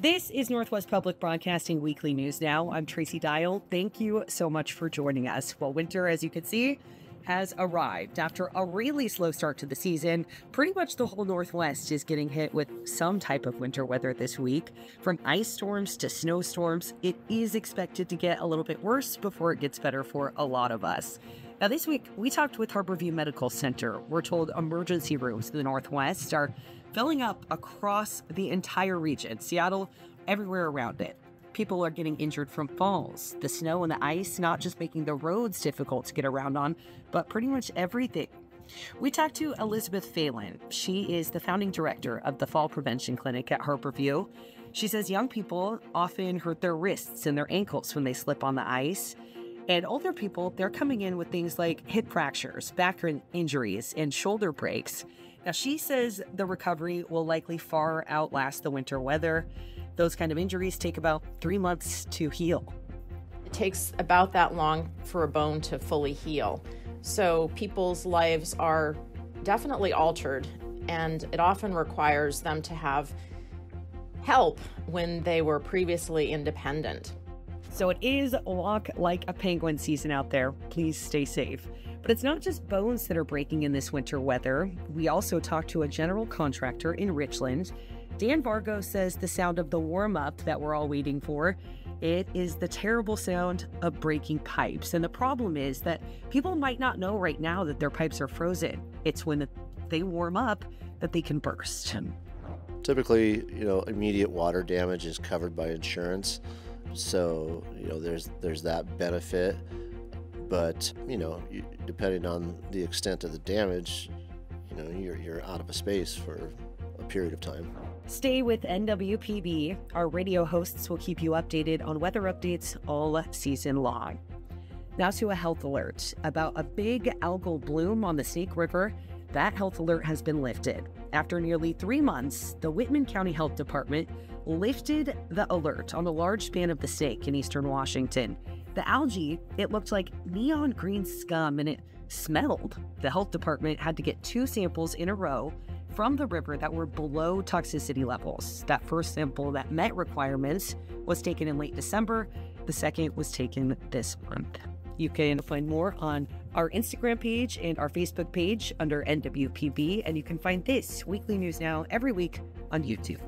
This is Northwest Public Broadcasting Weekly News Now. I'm Tracci Dial. Thank you so much for joining us. Well, winter, as you can see, has arrived. After a really slow start to the season, pretty much the whole Northwest is getting hit with some type of winter weather this week. From ice storms to snowstorms, it is expected to get a little bit worse before it gets better for a lot of us. Now, this week, we talked with Harborview Medical Center. We're told emergency rooms in the Northwest are filling up across the entire region, Seattle, everywhere around it people are getting injured from falls. The snow and the ice not just making the roads difficult to get around on, but pretty much everything. We talked to Elizabeth Phelan. She is the founding director of the Fall Prevention Clinic at Harborview. She says young people often hurt their wrists and their ankles when they slip on the ice. And older people, they're coming in with things like hip fractures, back injuries, and shoulder breaks. Now, she says the recovery will likely far outlast the winter weather. Those kind of injuries take about three months to heal. It takes about that long for a bone to fully heal. So people's lives are definitely altered, and it often requires them to have help when they were previously independent. So it is walk like a penguin season out there. Please stay safe. But it's not just bones that are breaking in this winter weather. We also talked to a general contractor in Richland Dan Vargo says the sound of the warm up that we're all waiting for, it is the terrible sound of breaking pipes. And the problem is that people might not know right now that their pipes are frozen. It's when they warm up that they can burst. Typically, you know, immediate water damage is covered by insurance. So, you know, there's there's that benefit. But, you know, depending on the extent of the damage, you know, you're, you're out of a space for a period of time. Stay with NWPB. Our radio hosts will keep you updated on weather updates all season long. Now to a health alert about a big algal bloom on the Snake River. That health alert has been lifted. After nearly three months, the Whitman County Health Department lifted the alert on a large span of the snake in eastern Washington. The algae, it looked like neon green scum and it smelled. The health department had to get two samples in a row from the river that were below toxicity levels. That first sample that met requirements was taken in late December. The second was taken this month. You can find more on our Instagram page and our Facebook page under NWPB, and you can find this weekly news now every week on YouTube.